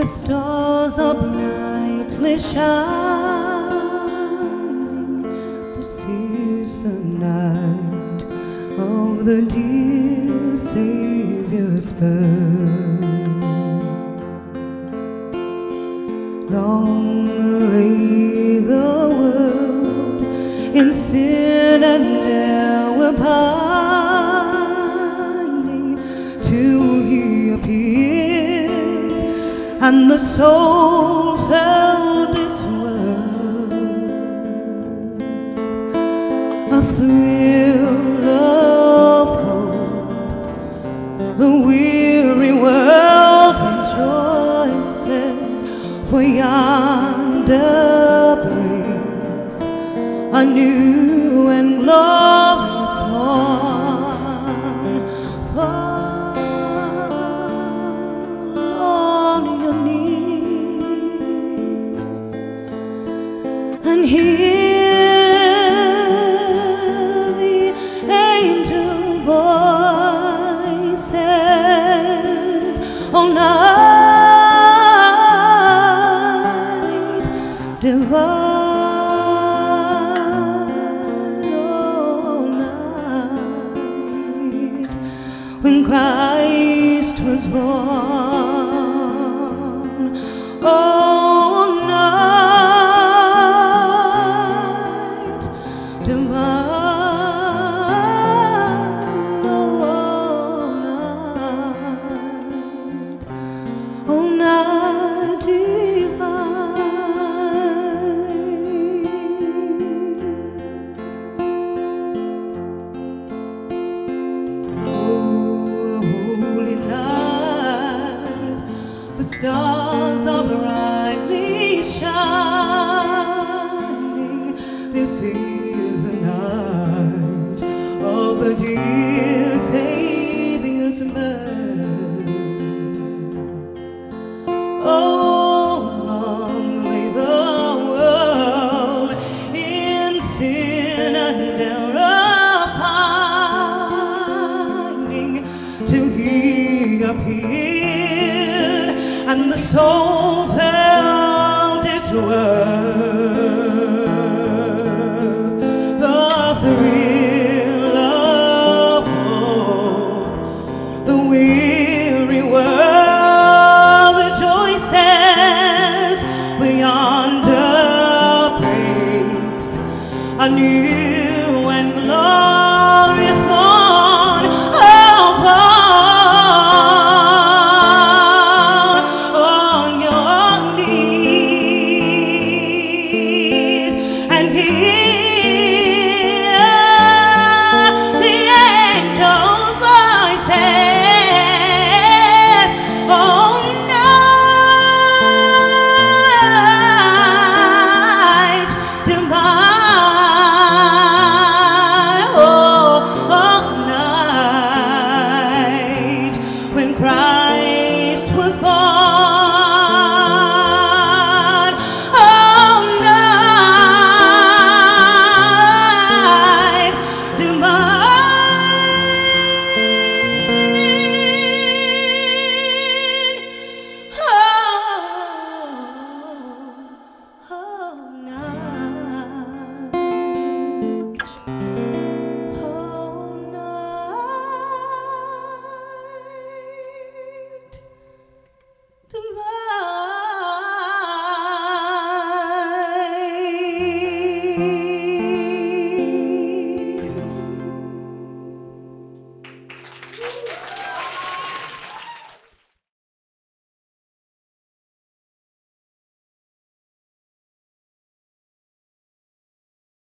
the stars are brightly shining. This is the night of the dear Savior's birth. And the soul felt its worth. A thrill of hope, the weary world rejoices, for yonder brings a new and glorious divine all night when Christ was born. All the stars are brightly shining. This is the night of the dear Savior's birth. Oh, long lay the world in sin and error pining soul found its worth. The thrill of hope, the weary world rejoices beyond the breaks. A new Christ was born.